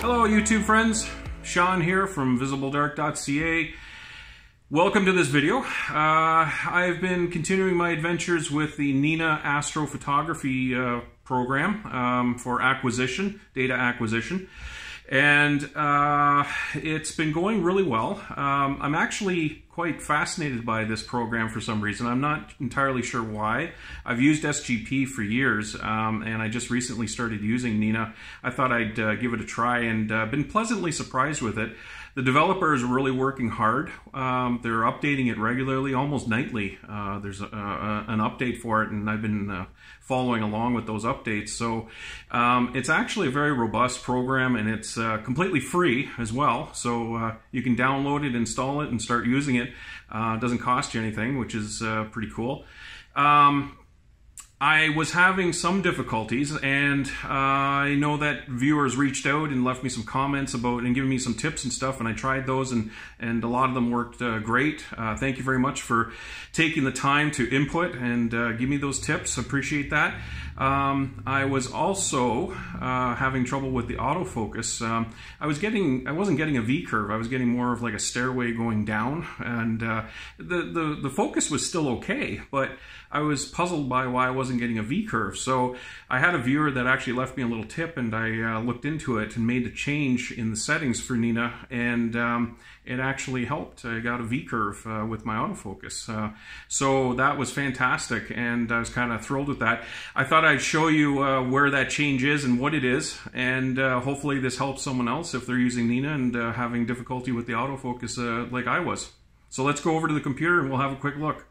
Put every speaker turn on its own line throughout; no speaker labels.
Hello YouTube friends, Shawn here from visibledark.ca. Welcome to this video. Uh, I've been continuing my adventures with the Nina astrophotography uh, program um, for acquisition, data acquisition and uh, it's been going really well. Um, I'm actually quite fascinated by this program for some reason. I'm not entirely sure why. I've used SGP for years, um, and I just recently started using Nina. I thought I'd uh, give it a try and uh, been pleasantly surprised with it. The developer is really working hard. Um, they're updating it regularly, almost nightly. Uh, there's a, a, an update for it, and I've been uh, following along with those updates. So um, it's actually a very robust program, and it's uh, completely free as well. So uh, you can download it, install it, and start using it. Uh, it doesn't cost you anything, which is uh, pretty cool. Um, I was having some difficulties, and uh, I know that viewers reached out and left me some comments about and giving me some tips and stuff, and I tried those, and and a lot of them worked uh, great. Uh, thank you very much for taking the time to input and uh, give me those tips. Appreciate that. Um, I was also uh, having trouble with the autofocus. Um, I was getting, I wasn't getting a V curve. I was getting more of like a stairway going down, and uh, the the the focus was still okay, but I was puzzled by why I wasn't getting a V curve. So I had a viewer that actually left me a little tip, and I uh, looked into it and made a change in the settings for Nina, and um, it actually helped. I got a V curve uh, with my autofocus. Uh, so that was fantastic, and I was kind of thrilled with that. I thought I'd show you uh, where that change is and what it is, and uh, hopefully this helps someone else if they're using Nina and uh, having difficulty with the autofocus like I was. So let's go over to the computer and we'll have a quick look.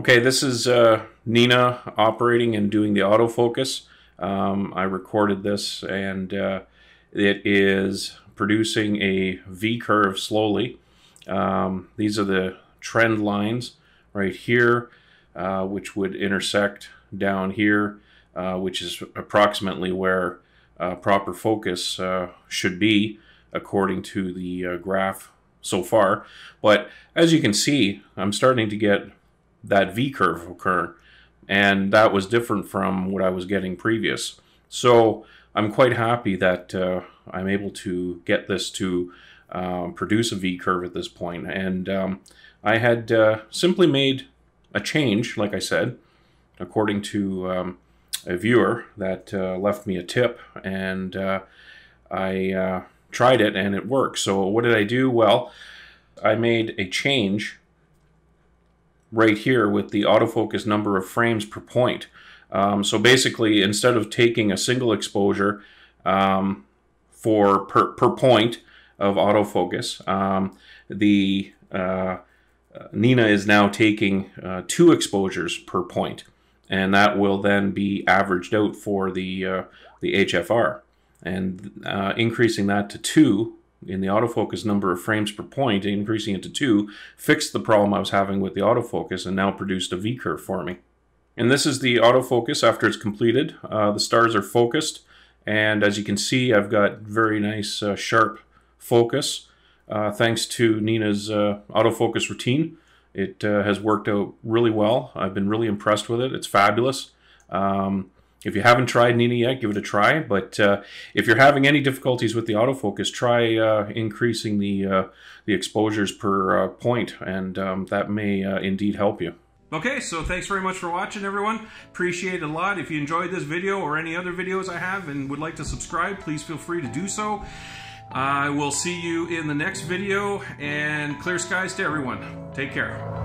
Okay, this is uh, Nina operating and doing the autofocus. Um, I recorded this and uh, it is producing a V curve slowly. Um, these are the trend lines right here, uh, which would intersect down here, uh, which is approximately where uh, proper focus uh, should be according to the graph so far. But as you can see, I'm starting to get that V curve occur. And that was different from what I was getting previous. So I'm quite happy that uh, I'm able to get this to uh, produce a V curve at this point. And um, I had uh, simply made a change, like I said, according to um, a viewer that uh, left me a tip. And uh, I uh, tried it and it worked. So what did I do? Well, I made a change right here with the autofocus number of frames per point. Um, so basically, instead of taking a single exposure um, for per, per point of autofocus, um, the uh, Nina is now taking uh, two exposures per point, and that will then be averaged out for the uh, the HFR, and uh, increasing that to two in the autofocus number of frames per point, increasing it to two, fixed the problem I was having with the autofocus and now produced a V-curve for me. And this is the autofocus after it's completed. Uh, the stars are focused, and as you can see, I've got very nice uh, sharp focus uh, thanks to Nina's uh, autofocus routine. It uh, has worked out really well. I've been really impressed with it. It's fabulous. Um, if you haven't tried Nina yet, give it a try. But uh, if you're having any difficulties with the autofocus, try uh, increasing the uh, the exposures per uh, point, and um, that may uh, indeed help you.
Okay, so thanks very much for watching, everyone. Appreciate it a lot. If you enjoyed this video or any other videos I have and would like to subscribe, please feel free to do so. I will see you in the next video, and clear skies to everyone. Take care.